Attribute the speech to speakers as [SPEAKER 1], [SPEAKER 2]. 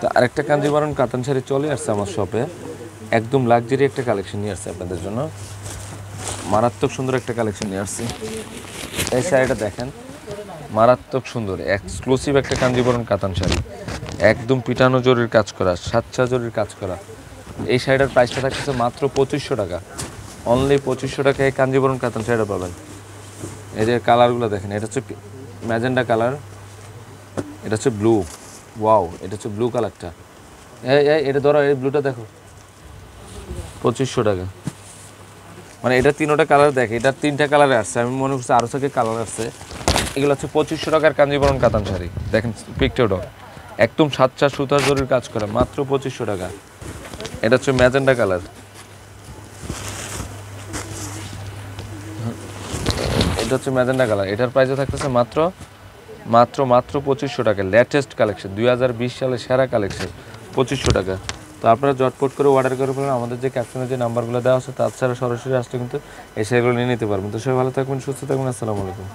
[SPEAKER 1] তো আরেকটা কাঞ্জিবরণ কাতান শাড়ি চলে আসছে আমার শপে একদম লাক্সারি একটা কালেকশন নিয়ে আসছে আপনাদের জন্য। মারাত্মক সুন্দর একটা কালেকশন নিয়ে আসছি। এই শাড়িটা দেখেন, মারাত্মক সুন্দর এক্সক্লুসিভ একটা কাঞ্জিবরণ কাতান শাড়ি। একদম পিটানো জরির কাজ করা সাতচা জরির কাজ করা। এই শাড়িটার প্রাইসটা থাকতেছে মাত্র পঁচিশশো টাকা। অনলি পঁচিশশো টাকায় কাঞ্জিবরণ কাতান শাড়িটা পাবেন। এদের কালারগুলো দেখেন, এটা হচ্ছে ম্যাজেন্ডা কালার এটা হচ্ছে ব্লু ওয়াও এটা হচ্ছে ব্লু কালারটা এটা ধরো, এই ব্লুটা দেখো। পঁচিশশো টাকা। মানে এটা তিনোটা কালার দেখে, এটা তিনটা কালারে আসছে। আমি মনে করছি আরও থেকে কালার আসছে। এগুলো হচ্ছে পঁচিশশো টাকার কাঞ্জিবরণ কাতান শাড়ি। দেখেন পিকটেওটা একদম সাতটা সুতার জরির কাজ করা, মাত্র পঁচিশশো টাকা। এটা হচ্ছে ম্যাজেন্ডা কালার এটা হচ্ছে ম্যাজেন্ডা কালার এটার প্রাইসে থাকতেছে মাত্র মাত্র মাত্র পঁচিশশো টাকা। লেটেস্ট কালেকশন দুই হাজার বিশ সালে সেরা কালেকশন পঁচিশশো টাকা। তো আপনারা জটপট করে অর্ডার করে ফেলেন। আমাদের যে ক্যাপশনের যে নাম্বারগুলো দেওয়া আছে তাছাড়া সরাসরি আসলে কিন্তু এসে এগুলো নিয়ে নিতে পারবেন। তো সবাই ভালো থাকবেন, সুস্থ থাকবেন, আসসালামু আলাইকুম।